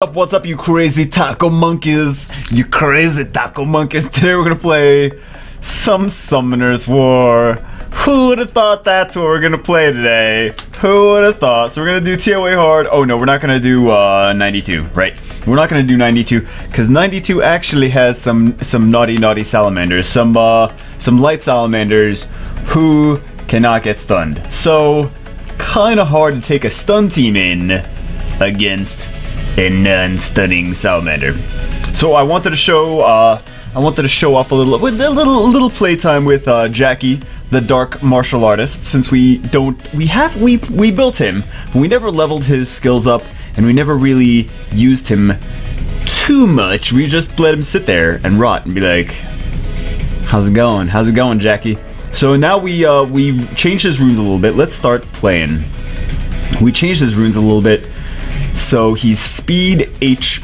up, what's up, you crazy taco monkeys? You crazy taco monkeys. Today we're gonna play some Summoner's War. Who would have thought that's what we're gonna play today? Who would have thought? So we're gonna do TOA hard. Oh no, we're not gonna do uh, 92, right? We're not gonna do 92 because 92 actually has some some naughty naughty salamanders, some uh, some light salamanders who cannot get stunned. So kind of hard to take a stun team in against a non-stunning salamander. So I wanted to show, uh, I wanted to show off a little, a little, little playtime with uh, Jackie, the dark martial artist. Since we don't, we have, we we built him, but we never leveled his skills up, and we never really used him too much. We just let him sit there and rot and be like, "How's it going? How's it going, Jackie?" So now we uh, we changed his runes a little bit. Let's start playing. We changed his runes a little bit. So he's speed HP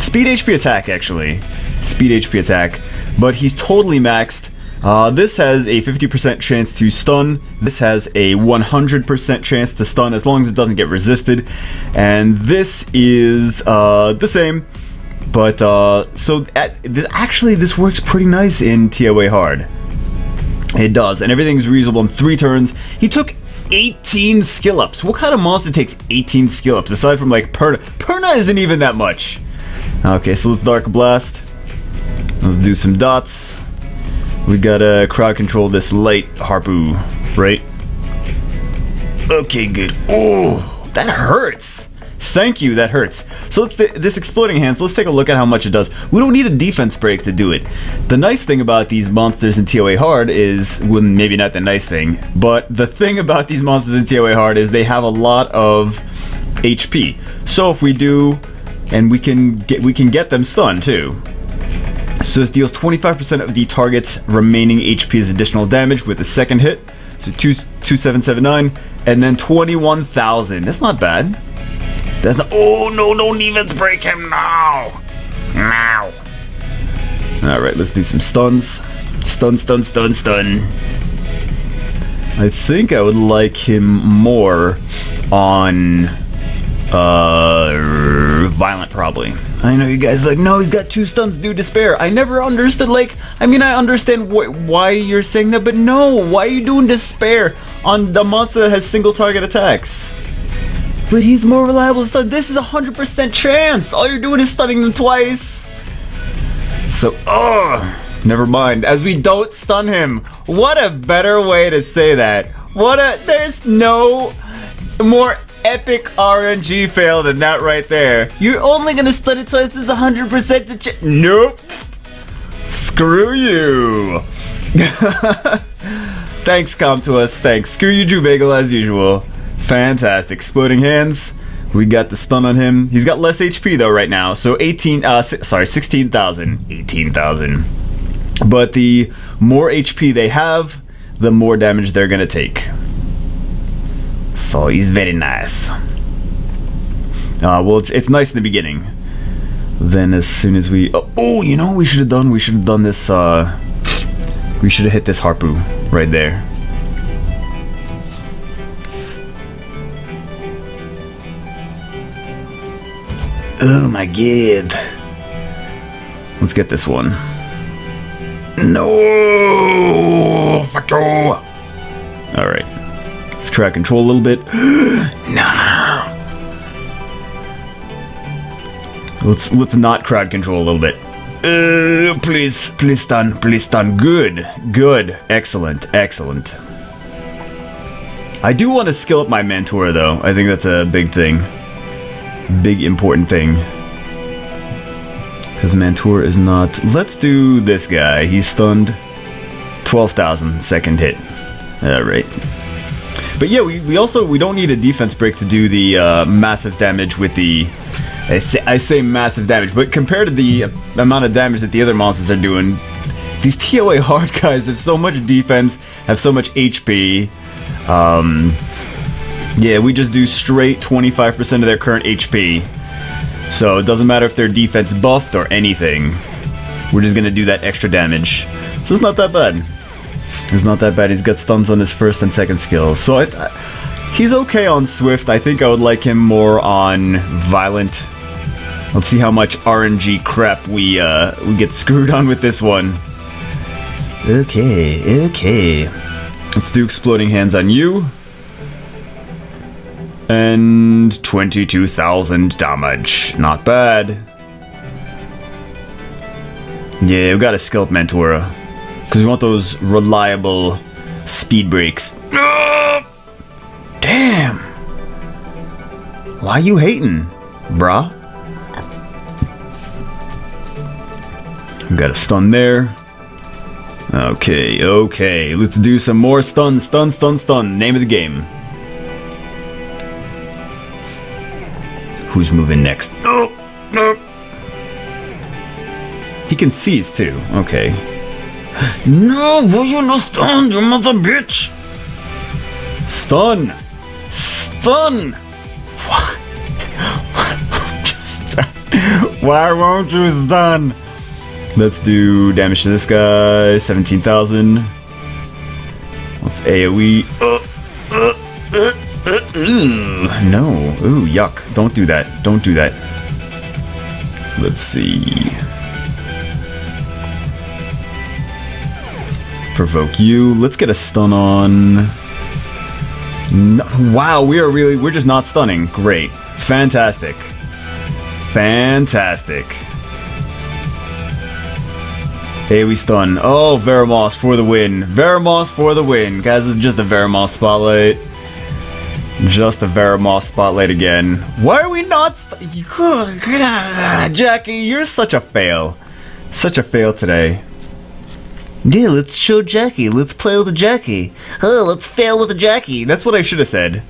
speed HP attack actually. Speed HP attack. But he's totally maxed. Uh, this has a 50% chance to stun. This has a 100% chance to stun as long as it doesn't get resisted. And this is uh, the same. But uh, so at, th actually, this works pretty nice in TOA hard. It does, and everything's reasonable in three turns. He took 18 skill ups. What kind of monster takes 18 skill ups aside from like Perna? Perna isn't even that much. Okay, so let's Dark Blast. Let's do some dots. We gotta crowd control this light Harpu, right? Okay, good. Oh, that hurts. Thank you, that hurts. So let's th this exploding hands, let's take a look at how much it does. We don't need a defense break to do it. The nice thing about these monsters in TOA hard is, well, maybe not the nice thing, but the thing about these monsters in TOA hard is they have a lot of HP. So if we do, and we can get we can get them stunned too. So this deals 25% of the target's remaining HP as additional damage with the second hit. So 2, 2779 and then 21,000. That's not bad. That's oh no, don't even break him now. Now. All right, let's do some stuns. Stun, stun, stun, stun. I think I would like him more on uh violent probably. I know you guys like no he's got two stuns due despair. I never understood like I mean I understand wh why you're saying that but no why are you doing despair on the monster that has single target attacks? But he's more reliable stun. This is a 100% chance. All you're doing is stunning them twice. So, oh, never mind. As we don't stun him. What a better way to say that. What a, there's no more epic RNG fail than that right there. You're only gonna stun it twice. This is 100% to Nope. Screw you. Thanks, Com2uS. Thanks. Screw you, Drew Bagel, as usual. Fantastic. Exploding hands. We got the stun on him. He's got less HP though right now. So 18, uh, sorry, 16,000. 18,000. But the more HP they have, the more damage they're gonna take. So he's very nice. Uh, well, it's, it's nice in the beginning. Then as soon as we, oh, oh you know we should have done? We should have done this, uh, we should have hit this Harpu right there. Oh my god. Let's get this one. No! Fuck you! Alright. Let's try control a little bit. no! Let's let's not crowd control a little bit. Uh, please, please stun, please stun. Good, good, excellent, excellent. I do want to skill up my Mantura though. I think that's a big thing big important thing. Because Mantura is not... Let's do this guy. He's stunned. 12,000 second hit. Alright. But yeah, we, we also we don't need a defense break to do the uh, massive damage with the... I say, I say massive damage, but compared to the amount of damage that the other monsters are doing, these TOA hard guys have so much defense, have so much HP. Um, yeah, we just do straight 25% of their current HP. So it doesn't matter if they're defense buffed or anything. We're just gonna do that extra damage. So it's not that bad. It's not that bad. He's got stuns on his first and second skills. So I, He's okay on Swift. I think I would like him more on Violent. Let's see how much RNG crap we uh, we get screwed on with this one. Okay, okay. Let's do Exploding Hands on you. And 22,000 damage. Not bad. Yeah, we got a Skeleton Mantura. Because we want those reliable speed breaks. Damn! Why you hating, bruh? Got a stun there. Okay, okay. Let's do some more stun, stun, stun, stun. Name of the game. Who's moving next? Oh, no. He can seize too. Okay. No, will you not stun, you mother bitch? Stun! Stun! Why? Why won't you stun? Let's do damage to this guy. 17,000. Let's AoE. Uh, uh, uh, uh, no. Ooh, yuck. Don't do that. Don't do that. Let's see. Provoke you. Let's get a stun on. No, wow, we are really, we're just not stunning. Great. Fantastic. Fantastic. Hey, we stun. Oh, Veromos for the win. Veromos for the win. Guys, this is just a Veromos spotlight. Just a Veromos spotlight again. Why are we not Jackie, you're such a fail. Such a fail today. Yeah, let's show Jackie. Let's play with a Jackie. Oh, let's fail with a Jackie. That's what I should have said.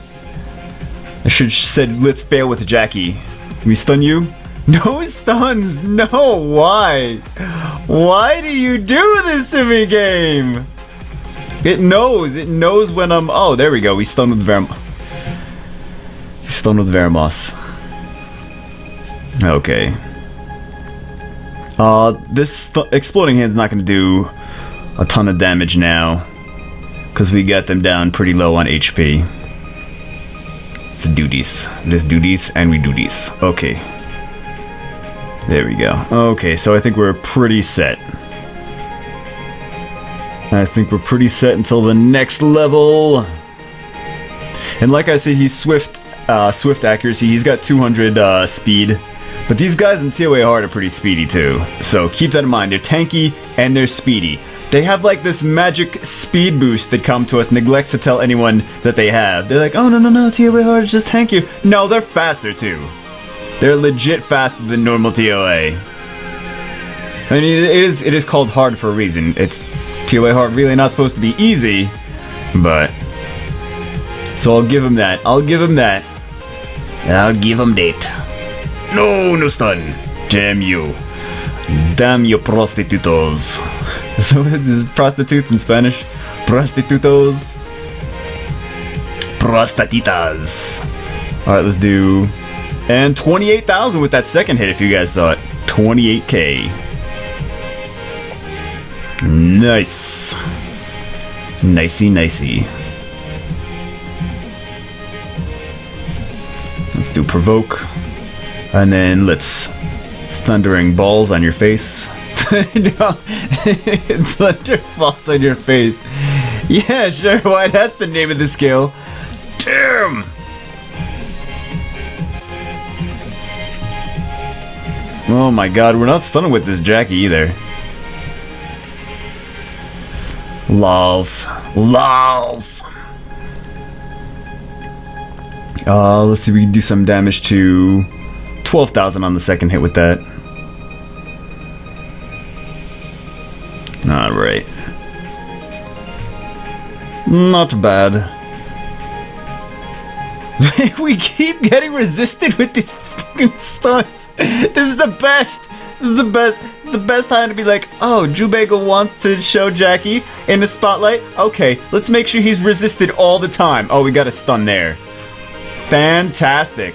I should have said, let's fail with a Jackie. We stun you? No stuns! No, why? Why do you do this to me, game? It knows. It knows when I'm... Oh, there we go. We stunned with Veram... Stunned with Veromos. Okay. Uh, this Exploding Hand's not going to do a ton of damage now. Because we got them down pretty low on HP. Let's do this. Let's do this, and we do this. Okay. There we go. Okay, so I think we're pretty set. I think we're pretty set until the next level. And like I said, he's swift, uh, swift accuracy. He's got 200 uh, speed. But these guys in TOA Hard are pretty speedy too. So keep that in mind. They're tanky and they're speedy. They have like this magic speed boost that Com2uS, neglects to tell anyone that they have. They're like, oh no no no, TOA Hard is just tank you. No, they're faster too. They're legit faster than normal TOA. I mean, it is it is called hard for a reason. It's TOA hard really not supposed to be easy, but so I'll give him that. I'll give him that. I'll give him that. No, no stun. Damn you. Damn you prostitutos. So is prostitutes in Spanish? Prostitutos. Prostatitas. Alright, let's do and 28,000 with that second hit, if you guys thought. 28k. Nice. Nicey, nicey. Do provoke. And then let's thundering balls on your face. no, thunder balls on your face. Yeah, sure. Why? That's the name of the skill. Damn. Oh my god, we're not stunning with this Jackie either. Lols. Lols! Uh, let's see, we can do some damage to 12,000 on the second hit with that. Alright. Not bad. we keep getting resisted with these fucking stuns. This is the best. This is the best. The best time to be like, oh, Jubagel wants to show Jackie in the spotlight. Okay, let's make sure he's resisted all the time. Oh, we got a stun there. Fantastic.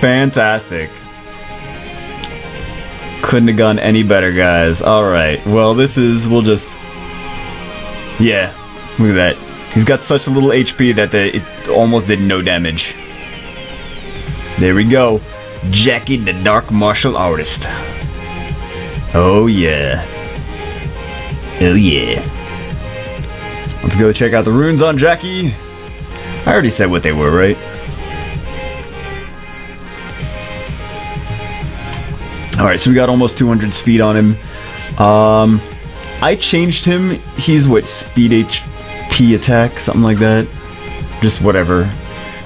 Fantastic. Couldn't have gone any better, guys. Alright, well, this is, we'll just... Yeah, look at that. He's got such a little HP that the, it almost did no damage. There we go. Jackie the Dark Martial Artist. Oh yeah. Oh yeah. Let's go check out the runes on Jackie. I already said what they were, right? Alright, so we got almost 200 speed on him. Um, I changed him. He's what, speed HP attack? Something like that? Just whatever.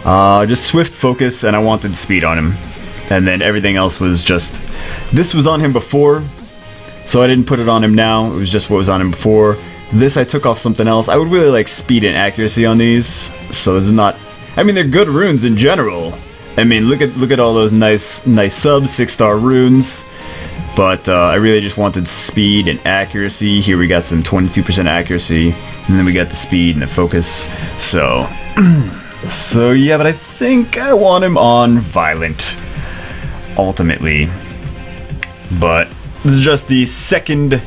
Uh, just swift focus, and I wanted speed on him. And then everything else was just... This was on him before, so I didn't put it on him now. It was just what was on him before. This I took off something else. I would really like speed and accuracy on these, so this is not... I mean, they're good runes in general. I mean, look at look at all those nice nice subs, six star runes. But uh, I really just wanted speed and accuracy. Here we got some 22% accuracy, and then we got the speed and the focus. So, so yeah, but I think I want him on violent, ultimately. But this is just the second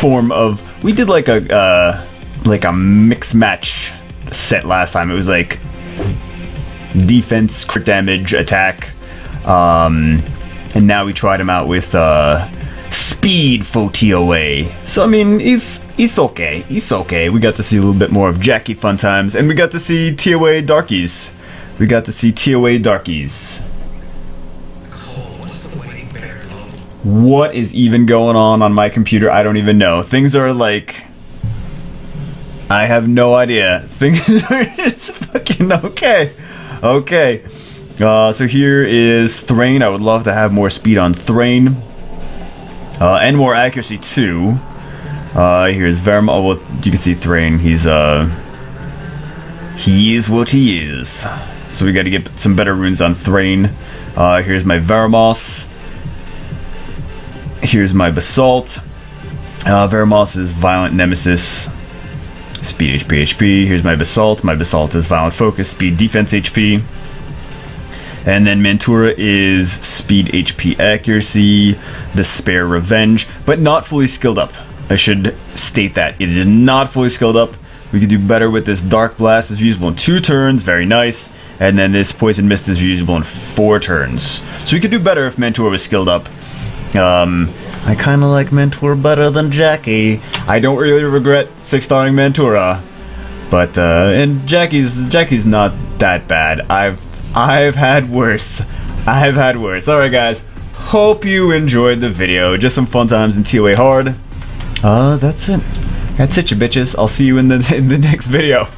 form of. We did like a uh, like a mix match set last time. It was like defense, crit damage, attack. Um, and now we tried him out with uh, speed for TOA. So I mean, it's it's okay. it's okay. We got to see a little bit more of Jackie Fun Times, and we got to see TOA Darkies. We got to see TOA Darkies. What is even going on on my computer? I don't even know. Things are like. I have no idea. Things are just fucking okay. Okay. Uh, so here is Thrain. I would love to have more speed on Thrain. Uh, and more accuracy too. Uh, here's Verma. Oh, well, you can see Thrain. He's, uh... He is what he is. So we gotta get some better runes on Thrain. Uh, here's my Veromos. Here's my Basalt. Uh, is Violent Nemesis. Speed HP HP. Here's my Basalt. My Basalt is Violent Focus. Speed Defense HP. And then Mantura is Speed HP Accuracy, Despair Revenge, but not fully skilled up. I should state that. It is not fully skilled up. We could do better with this Dark Blast is usable in two turns, very nice. And then this Poison Mist is usable in four turns. So we could do better if Mantura was skilled up. Um, I kind of like Mantura better than Jackie. I don't really regret six-starring Mantura. But, uh, and Jackie's, Jackie's not that bad. I've I've had worse. I've had worse. Alright guys, hope you enjoyed the video. Just some fun times in TOA Hard. Uh, that's it. That's it, you bitches. I'll see you in the, in the next video.